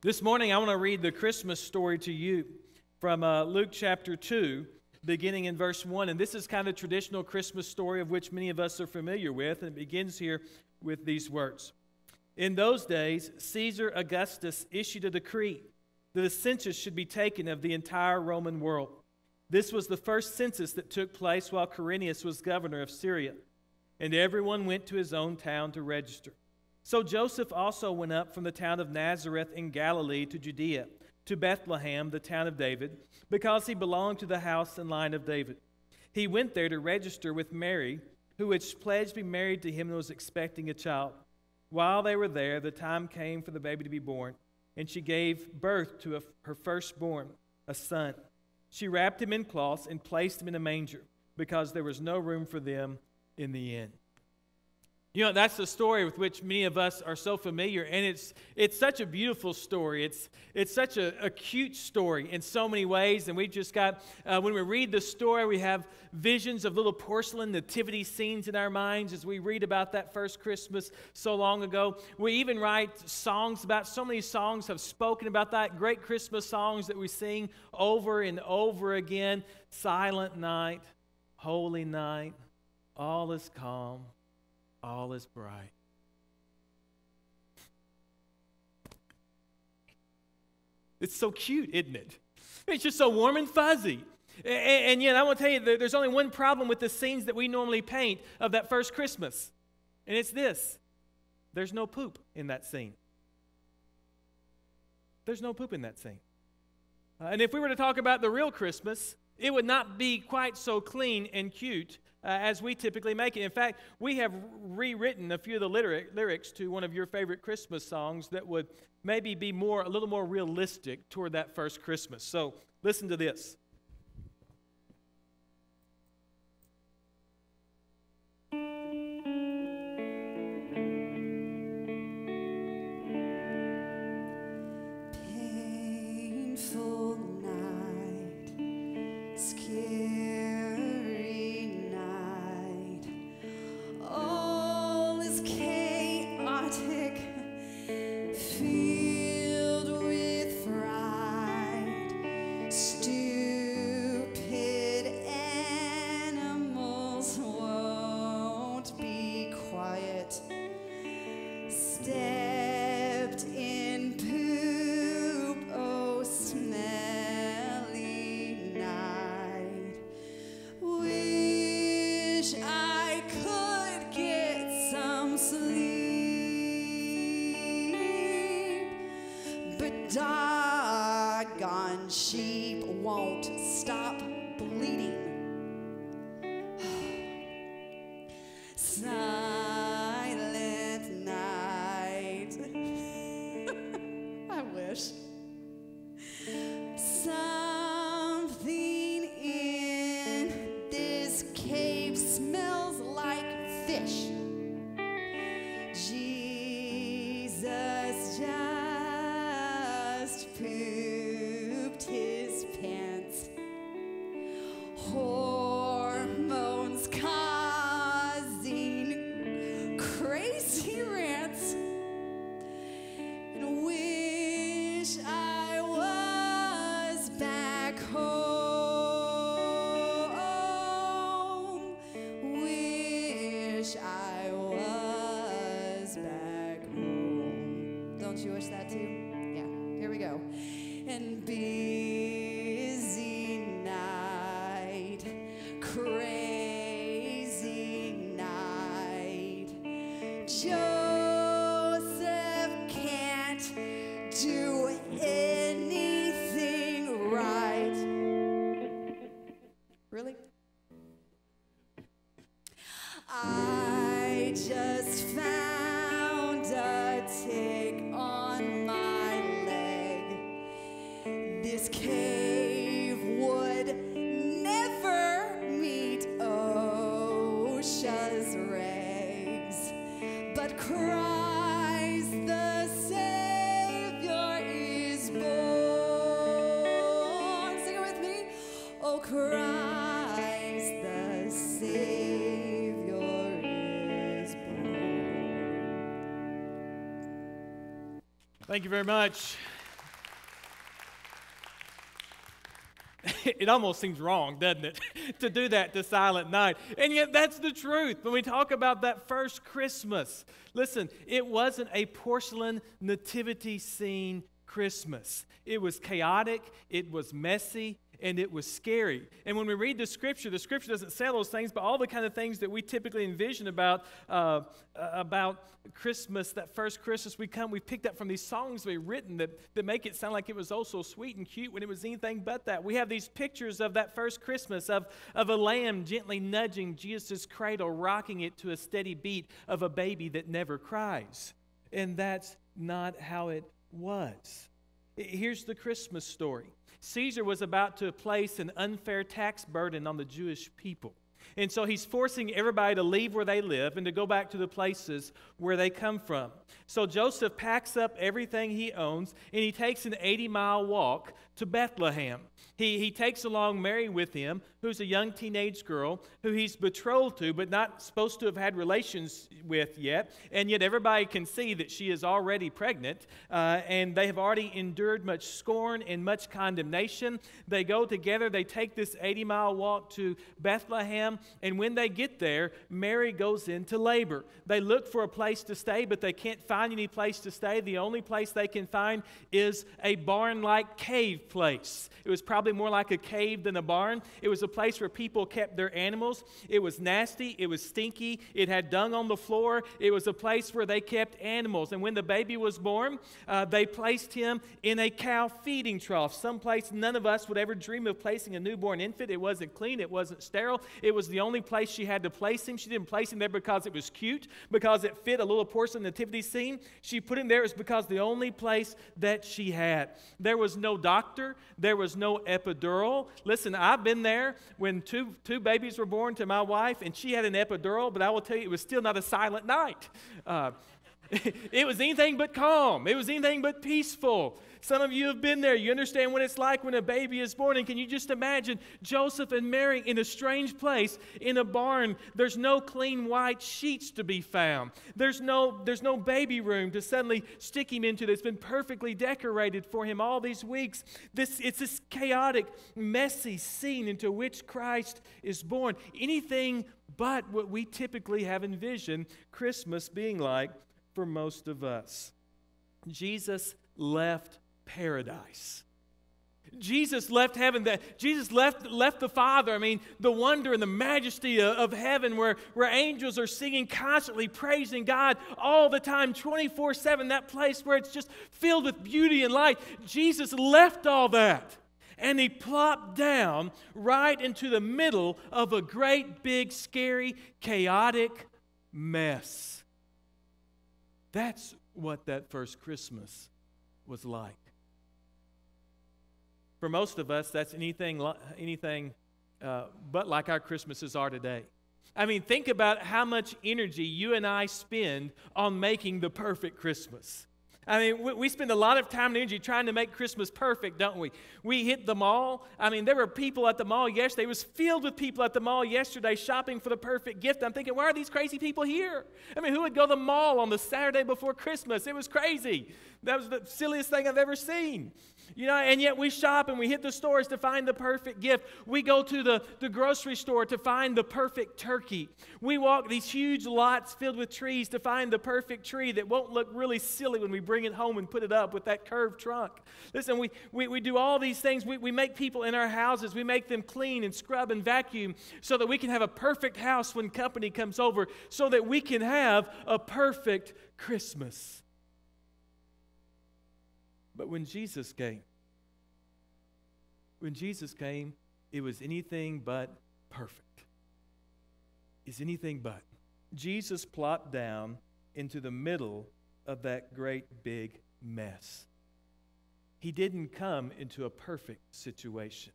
This morning, I want to read the Christmas story to you from uh, Luke chapter 2, beginning in verse 1. And this is kind of traditional Christmas story of which many of us are familiar with. And it begins here with these words In those days, Caesar Augustus issued a decree that a census should be taken of the entire Roman world. This was the first census that took place while Quirinius was governor of Syria. And everyone went to his own town to register. So Joseph also went up from the town of Nazareth in Galilee to Judea, to Bethlehem, the town of David, because he belonged to the house and line of David. He went there to register with Mary, who had pledged to be married to him and was expecting a child. While they were there, the time came for the baby to be born, and she gave birth to a, her firstborn, a son. She wrapped him in cloths and placed him in a manger, because there was no room for them in the inn. You know, that's the story with which many of us are so familiar, and it's, it's such a beautiful story. It's, it's such a, a cute story in so many ways, and we've just got, uh, when we read the story, we have visions of little porcelain nativity scenes in our minds as we read about that first Christmas so long ago. We even write songs about, so many songs have spoken about that, great Christmas songs that we sing over and over again. Silent night, holy night, all is calm all is bright. It's so cute, isn't it? It's just so warm and fuzzy. And, and yet, I want to tell you, there's only one problem with the scenes that we normally paint of that first Christmas, and it's this there's no poop in that scene. There's no poop in that scene. Uh, and if we were to talk about the real Christmas, it would not be quite so clean and cute uh, as we typically make it. In fact, we have rewritten a few of the lyric, lyrics to one of your favorite Christmas songs that would maybe be more a little more realistic toward that first Christmas. So listen to this. stay. Thank you very much. it almost seems wrong, doesn't it, to do that to Silent Night. And yet, that's the truth. When we talk about that first Christmas, listen, it wasn't a porcelain nativity scene Christmas. It was chaotic, it was messy, and it was scary. And when we read the scripture, the scripture doesn't say those things, but all the kind of things that we typically envision about uh, about Christmas, that first Christmas we come, we picked up from these songs we've written that, that make it sound like it was oh so sweet and cute when it was anything but that. We have these pictures of that first Christmas of, of a lamb gently nudging Jesus' cradle, rocking it to a steady beat of a baby that never cries. And that's not how it was. Here's the Christmas story Caesar was about to place an unfair tax burden on the Jewish people. And so he's forcing everybody to leave where they live and to go back to the places where they come from. So Joseph packs up everything he owns and he takes an 80 mile walk to Bethlehem. He, he takes along Mary with him, who's a young teenage girl who he's betrothed to, but not supposed to have had relations with yet. And yet everybody can see that she is already pregnant, uh, and they have already endured much scorn and much condemnation. They go together, they take this 80 mile walk to Bethlehem, and when they get there, Mary goes into labor. They look for a place to stay, but they can't find any place to stay. The only place they can find is a barn like cave place. It was probably more like a cave than a barn. It was a place where people kept their animals. It was nasty, it was stinky, it had dung on the floor. It was a place where they kept animals. And when the baby was born, uh, they placed him in a cow feeding trough, someplace none of us would ever dream of placing a newborn infant. It wasn't clean, it wasn't sterile. It was the only place she had to place him. She didn't place him there because it was cute, because it fit a little porcelain nativity scene. She put him there was because the only place that she had. There was no doctor, there was no epidural. Listen, I've been there when two, two babies were born to my wife, and she had an epidural, but I will tell you, it was still not a silent night. Uh, it was anything but calm. It was anything but peaceful. Some of you have been there. You understand what it's like when a baby is born. And can you just imagine Joseph and Mary in a strange place in a barn? There's no clean white sheets to be found. There's no, there's no baby room to suddenly stick him into that's been perfectly decorated for him all these weeks. This, it's this chaotic, messy scene into which Christ is born. Anything but what we typically have envisioned Christmas being like for most of us. Jesus left paradise. Jesus left heaven, that Jesus left, left the Father. I mean, the wonder and the majesty of, of heaven where, where angels are singing constantly, praising God all the time, 24 7, that place where it's just filled with beauty and light. Jesus left all that and he plopped down right into the middle of a great, big, scary, chaotic mess. That's what that first Christmas was like. For most of us, that's anything, anything uh, but like our Christmases are today. I mean, think about how much energy you and I spend on making the perfect Christmas. I mean, we spend a lot of time and energy trying to make Christmas perfect, don't we? We hit the mall. I mean, there were people at the mall yesterday. It was filled with people at the mall yesterday shopping for the perfect gift. I'm thinking, why are these crazy people here? I mean, who would go to the mall on the Saturday before Christmas? It was crazy. That was the silliest thing I've ever seen. You know, and yet we shop and we hit the stores to find the perfect gift. We go to the, the grocery store to find the perfect turkey. We walk these huge lots filled with trees to find the perfect tree that won't look really silly when we bring it home and put it up with that curved trunk. Listen, we, we, we do all these things. We, we make people in our houses, we make them clean and scrub and vacuum so that we can have a perfect house when company comes over, so that we can have a perfect Christmas. But when Jesus came, when Jesus came, it was anything but perfect. Is anything but. Jesus plopped down into the middle of that great big mess. He didn't come into a perfect situation.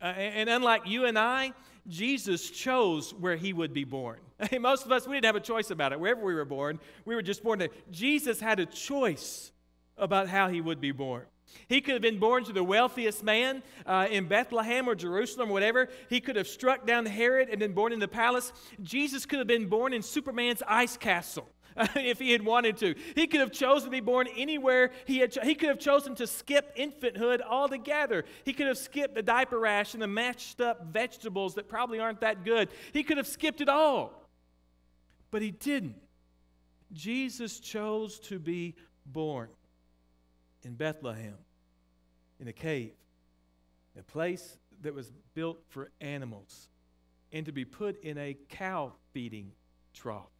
Uh, and unlike you and I, Jesus chose where he would be born. Most of us, we didn't have a choice about it. Wherever we were born, we were just born there. Jesus had a choice about how he would be born. He could have been born to the wealthiest man uh, in Bethlehem or Jerusalem or whatever. He could have struck down Herod and been born in the palace. Jesus could have been born in Superman's ice castle. if he had wanted to. He could have chosen to be born anywhere. He, had, he could have chosen to skip infanthood altogether. He could have skipped the diaper rash and the mashed up vegetables that probably aren't that good. He could have skipped it all. But he didn't. Jesus chose to be born in Bethlehem, in a cave, a place that was built for animals, and to be put in a cow feeding trough.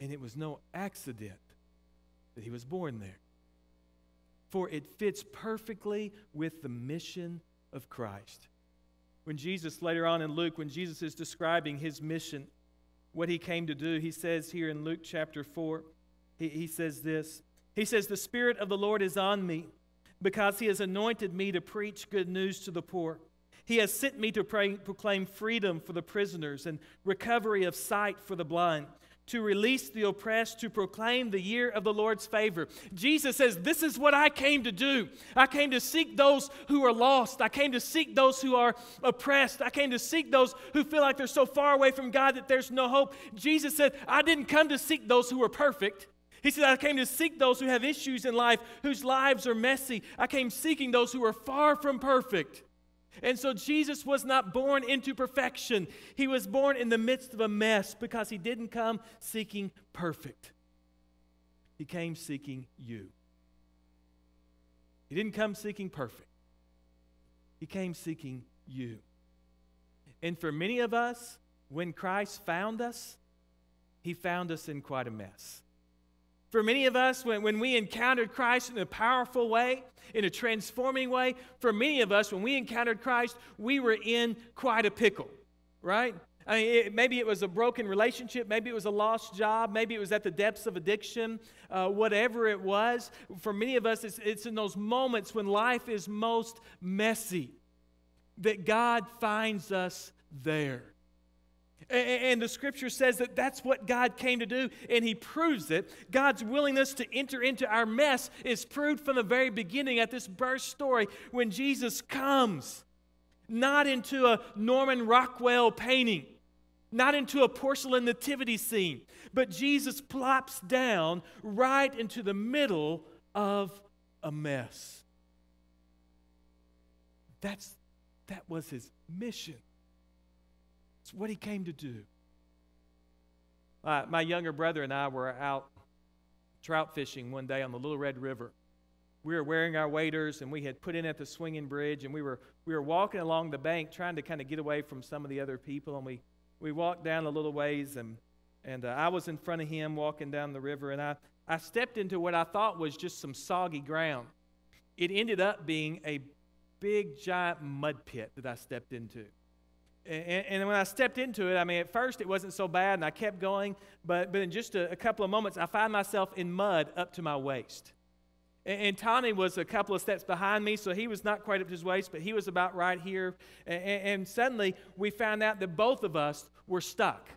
And it was no accident that he was born there. For it fits perfectly with the mission of Christ. When Jesus, later on in Luke, when Jesus is describing his mission, what he came to do, he says here in Luke chapter 4, he, he says this He says, The Spirit of the Lord is on me because he has anointed me to preach good news to the poor. He has sent me to pray, proclaim freedom for the prisoners and recovery of sight for the blind, to release the oppressed, to proclaim the year of the Lord's favor. Jesus says, This is what I came to do. I came to seek those who are lost. I came to seek those who are oppressed. I came to seek those who feel like they're so far away from God that there's no hope. Jesus said, I didn't come to seek those who are perfect. He said, I came to seek those who have issues in life, whose lives are messy. I came seeking those who are far from perfect. And so Jesus was not born into perfection. He was born in the midst of a mess because he didn't come seeking perfect. He came seeking you. He didn't come seeking perfect. He came seeking you. And for many of us, when Christ found us, he found us in quite a mess. For many of us, when, when we encountered Christ in a powerful way, in a transforming way, for many of us, when we encountered Christ, we were in quite a pickle, right? I mean, it, maybe it was a broken relationship, maybe it was a lost job, maybe it was at the depths of addiction, uh, whatever it was. For many of us, it's, it's in those moments when life is most messy that God finds us there. And the scripture says that that's what God came to do, and He proves it. God's willingness to enter into our mess is proved from the very beginning at this birth story when Jesus comes, not into a Norman Rockwell painting, not into a porcelain nativity scene, but Jesus plops down right into the middle of a mess. That's, that was His mission. What he came to do. Uh, my younger brother and I were out trout fishing one day on the Little Red River. We were wearing our waders and we had put in at the swinging bridge and we were, we were walking along the bank trying to kind of get away from some of the other people. And we, we walked down a little ways and, and uh, I was in front of him walking down the river and I, I stepped into what I thought was just some soggy ground. It ended up being a big, giant mud pit that I stepped into. And, when I stepped into it, I mean, at first it wasn't so bad, and I kept going, but, but in just a, a couple of moments, I find myself in mud up to my waist. And, and, Tommy was a couple of steps behind me, so he was not quite up to his waist, but he was about right here. And, and suddenly we found out that both of us were stuck.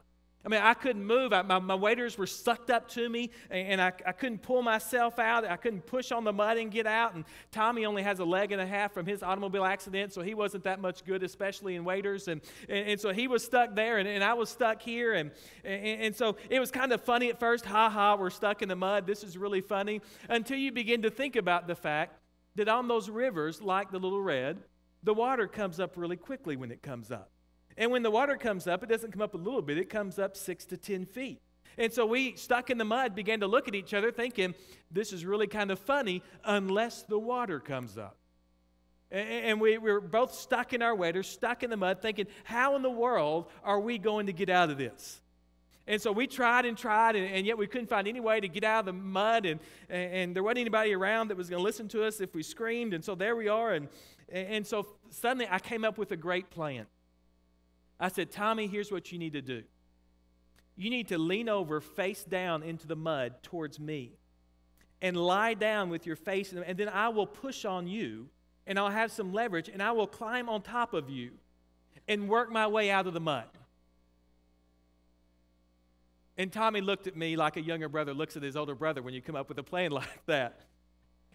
I mean, I couldn't move. I, my, my waders were sucked up to me, and, and I, I couldn't pull myself out. I couldn't push on the mud and get out. And Tommy only has a leg and a half from his automobile accident, so he wasn't that much good, especially in waders. And, and, and so he was stuck there, and, and I was stuck here. And, and, and so it was kind of funny at first. Ha ha, we're stuck in the mud. This is really funny. Until you begin to think about the fact that on those rivers, like the Little Red, the water comes up really quickly when it comes up. And when the water comes up, it doesn't come up a little bit, it comes up six to 10 feet. And so we, stuck in the mud, began to look at each other thinking, this is really kind of funny unless the water comes up. And we, we were both stuck in our waders, stuck in the mud, thinking, how in the world are we going to get out of this? And so we tried and tried, and, and, yet we couldn't find any way to get out of the mud, and, and there wasn't anybody around that was going to listen to us if we screamed. And so there we are. And, and so suddenly I came up with a great plan. I said, Tommy, here's what you need to do. You need to lean over, face down into the mud towards me, and lie down with your face, in and then I will push on you, and I'll have some leverage, and I will climb on top of you and work my way out of the mud. And Tommy looked at me like a younger brother looks at his older brother when you come up with a plan like that.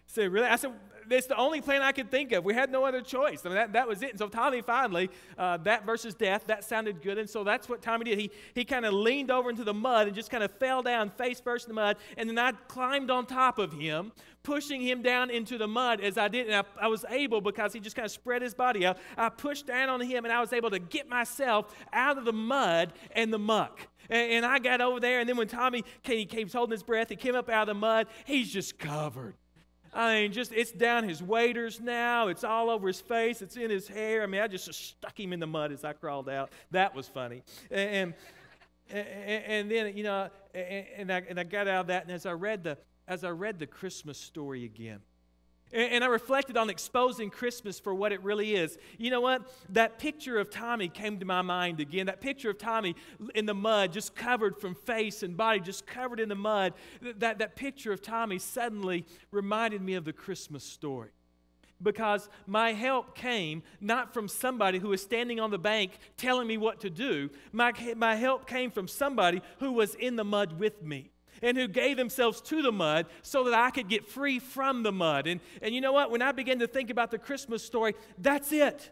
Said, Really? I said, It's the only plan I could think of. We had no other choice. I mean, that, that was it. And so Tommy finally, uh, that versus death, that sounded good. And so that's what Tommy did. He, he kind of leaned over into the mud and just kind of fell down face first in the mud. And then I climbed on top of him, pushing him down into the mud as I did. And I, I was able, because he just kind of spread his body out, I pushed down on him and I was able to get myself out of the mud and the muck. And, and I got over there. And then when Tommy came, he was holding his breath, he came up out of the mud. He's just covered I mean, just it's down his waders now. It's all over his face. It's in his hair. I mean, I just stuck him in the mud as I crawled out. That was funny. And and, and then you know, and I and I got out of that. And as I read the as I read the Christmas story again, and I reflected on exposing Christmas for what it really is. You know what? That picture of Tommy came to my mind again. That picture of Tommy in the mud, just covered from face and body, just covered in the mud. That, that picture of Tommy suddenly reminded me of the Christmas story. Because my help came not from somebody who was standing on the bank telling me what to do. My, my help came from somebody who was in the mud with me and who gave themselves to the mud so that I could get free from the mud. And, and you know what? When I began to think about the Christmas story, that's it.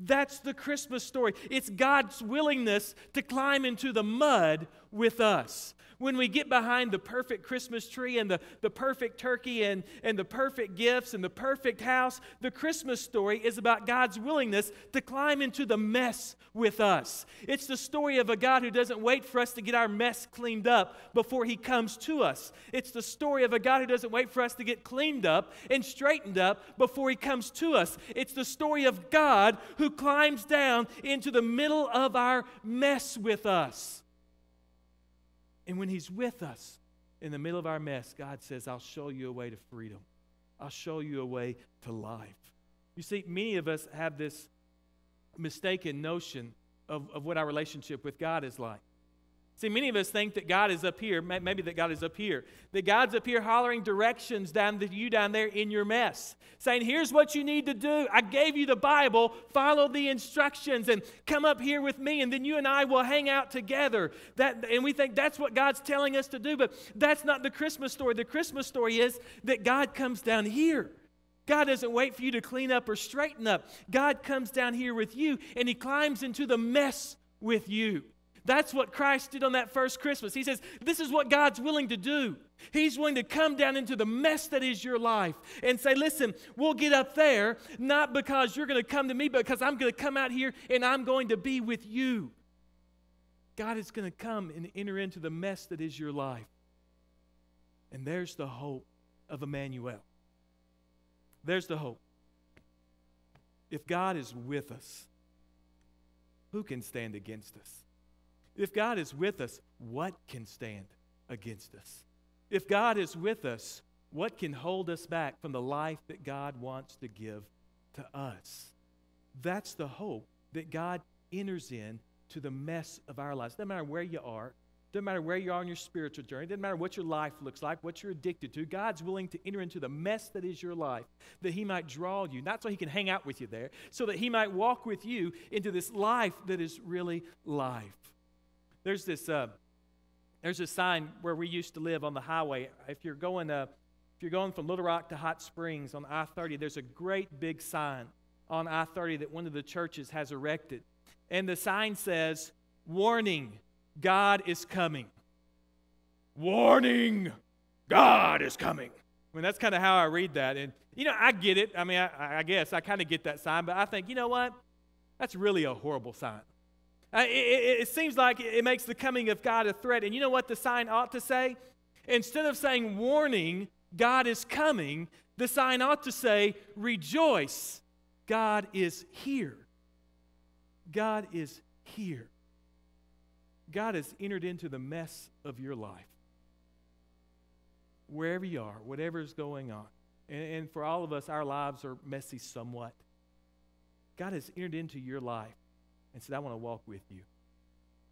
That's the Christmas story. It's God's willingness to climb into the mud with us when we get behind the perfect Christmas tree and the, the perfect turkey and, and the perfect gifts and the perfect house, the Christmas story is about God's willingness to climb into the mess with us. It's the story of a God who doesn't wait for us to get our mess cleaned up before he comes to us. It's the story of a God who doesn't wait for us to get cleaned up and straightened up before he comes to us. It's the story of God who climbs down into the middle of our mess with us. And when He's with us in the middle of our mess, God says, I'll show you a way to freedom. I'll show you a way to life. You see, many of us have this mistaken notion of, of what our relationship with God is like. See, many of us think that God is up here, maybe that God is up here, that God's up here hollering directions down to you down there in your mess, saying, Here's what you need to do. I gave you the Bible, follow the instructions, and come up here with me, and then you and I will hang out together. That, and we think that's what God's telling us to do, but that's not the Christmas story. The Christmas story is that God comes down here. God doesn't wait for you to clean up or straighten up. God comes down here with you, and He climbs into the mess with you. That's what Christ did on that first Christmas. He says, This is what God's willing to do. He's willing to come down into the mess that is your life and say, Listen, we'll get up there, not because you're going to come to me, but because I'm going to come out here and I'm going to be with you. God is going to come and enter into the mess that is your life. And there's the hope of Emmanuel. There's the hope. If God is with us, who can stand against us? If God is with us, what can stand against us? If God is with us, what can hold us back from the life that God wants to give to us? That's the hope that God enters in to the mess of our lives. Doesn't matter where you are, doesn't matter where you are on your spiritual journey, doesn't matter what your life looks like, what you're addicted to. God's willing to enter into the mess that is your life that He might draw you, not so He can hang out with you there, so that He might walk with you into this life that is really life. There's this, uh, there's a sign where we used to live on the highway. If you're going, uh, if you're going from Little Rock to Hot Springs on I-30, there's a great big sign on I-30 that one of the churches has erected, and the sign says, "Warning: God is coming." Warning: God is coming. I mean, that's kind of how I read that, and you know, I get it. I mean, I, I guess I kind of get that sign, but I think, you know what? That's really a horrible sign. Uh, it, it, it seems like it makes the coming of God a threat. And you know what the sign ought to say? Instead of saying, warning, God is coming, the sign ought to say, rejoice, God is here. God is here. God has entered into the mess of your life. Wherever you are, whatever is going on. And, and for all of us, our lives are messy somewhat. God has entered into your life and said, I want to walk with you.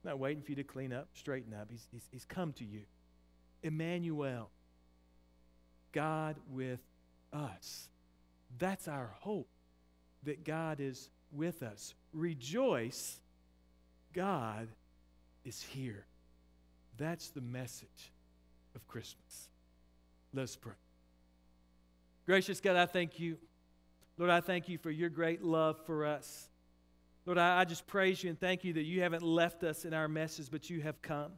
I'm not waiting for you to clean up, straighten up. He's, he's, he's come to you. Emmanuel, God with us. That's our hope that God is with us. Rejoice, God is here. That's the message of Christmas. Let's pray. Gracious God, I thank you. Lord, I thank you for your great love for us. Lord, I, I just praise you and thank you that you haven't left us in our messes, but you have come.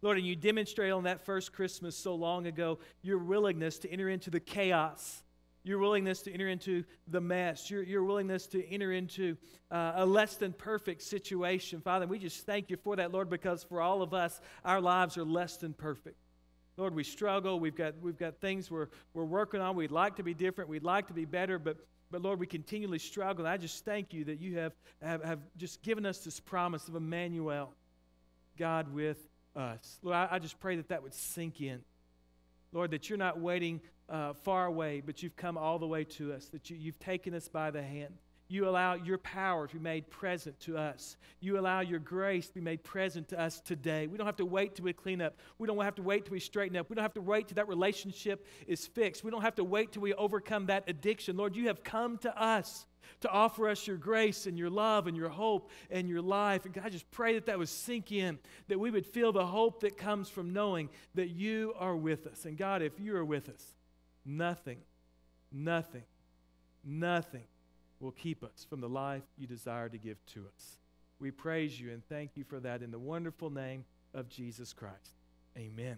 Lord, and you demonstrate on that first Christmas so long ago your willingness to enter into the chaos, your willingness to enter into the mess, your, your willingness to enter into uh, a less than perfect situation. Father, we just thank you for that, Lord, because for all of us, our lives are less than perfect. Lord, we struggle. We've got, we've got things we're, we're working on. We'd like to be different. We'd like to be better, but, but Lord, we continually struggle. I just thank you that you have, have, have just given us this promise of Emmanuel, God with us. Lord, I, I just pray that that would sink in. Lord, that you're not waiting uh, far away, but you've come all the way to us, that you, you've taken us by the hand. You allow your power to be made present to us. You allow your grace to be made present to us today. We don't have to wait till we clean up. We don't have to wait till we straighten up. We don't have to wait till that relationship is fixed. We don't have to wait till we overcome that addiction. Lord, you have come to us to offer us your grace and your love and your hope and your life. And God, I just pray that that would sink in, that we would feel the hope that comes from knowing that you are with us. And God, if you are with us, nothing, nothing, nothing will keep us from the life you desire to give to us. We praise you and thank you for that in the wonderful name of Jesus Christ. Amen.